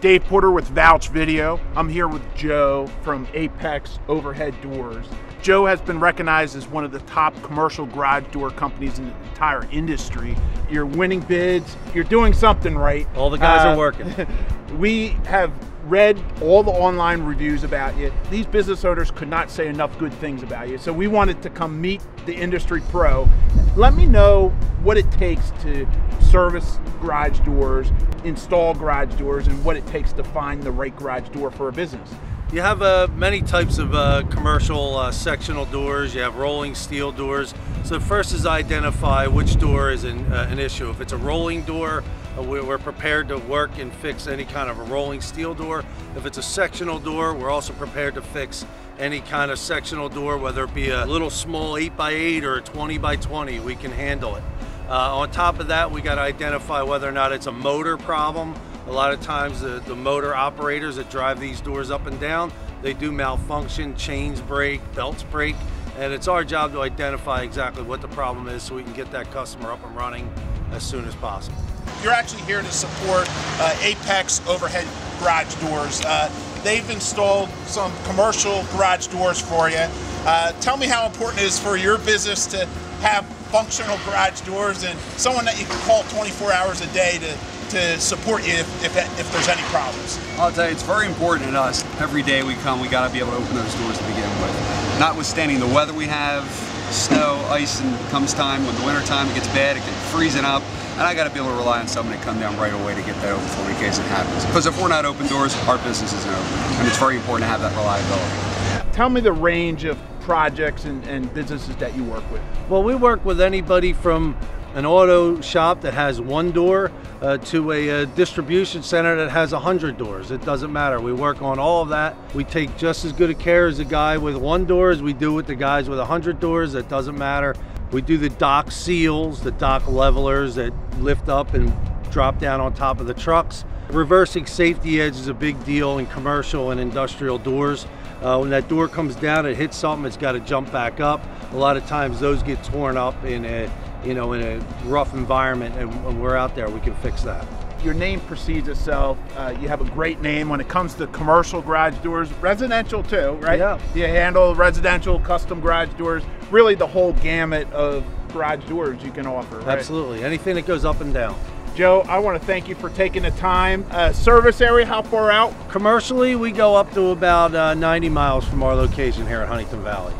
Dave Porter with Vouch Video. I'm here with Joe from Apex Overhead Doors. Joe has been recognized as one of the top commercial garage door companies in the entire industry. You're winning bids, you're doing something right. All the guys uh, are working. we have read all the online reviews about you. These business owners could not say enough good things about you. So we wanted to come meet the industry pro. Let me know what it takes to service garage doors, install garage doors, and what it takes to find the right garage door for a business. You have uh, many types of uh, commercial uh, sectional doors. You have rolling steel doors. So first is identify which door is an, uh, an issue. If it's a rolling door, uh, we're prepared to work and fix any kind of a rolling steel door. If it's a sectional door, we're also prepared to fix any kind of sectional door, whether it be a little small 8x8 or a 20 by 20, we can handle it. Uh, on top of that, we got to identify whether or not it's a motor problem. A lot of times the, the motor operators that drive these doors up and down, they do malfunction, chains break, belts break, and it's our job to identify exactly what the problem is so we can get that customer up and running as soon as possible. You're actually here to support uh, Apex Overhead Garage Doors. Uh, they've installed some commercial garage doors for you. Uh, tell me how important it is for your business to have functional garage doors and someone that you can call 24 hours a day to, to support you if, if, if there's any problems. I'll tell you, it's very important to us. Every day we come, we got to be able to open those doors to begin with. Notwithstanding the weather we have, snow, ice, and comes time when the winter time it gets bad, it gets freezing up. And I got to be able to rely on someone to come down right away to get that open for me in case it happens. Because if we're not open doors, our business isn't open. And it's very important to have that reliability. Tell me the range of projects and, and businesses that you work with? Well, we work with anybody from an auto shop that has one door uh, to a, a, distribution center that has a hundred doors. It doesn't matter. We work on all of that. We take just as good a care as a guy with one door as we do with the guys with a hundred doors. It doesn't matter. We do the dock seals, the dock levelers that lift up and drop down on top of the trucks. Reversing safety edge is a big deal in commercial and industrial doors. Uh, when that door comes down, it hits something, it's got to jump back up. A lot of times those get torn up in a, you know, in a rough environment and when we're out there, we can fix that. Your name precedes itself. Uh, you have a great name when it comes to commercial garage doors, residential too, right? Yeah. You handle residential, custom garage doors, really the whole gamut of garage doors you can offer, right? Absolutely. Anything that goes up and down. Joe, I want to thank you for taking the time. Uh, service area, how far out? Commercially, we go up to about uh, 90 miles from our location here at Huntingdon Valley.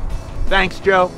Thanks, Joe.